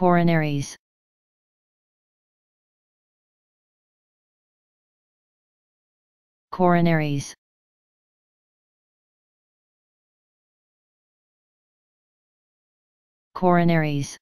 Coronaries. Coronaries. Coronaries.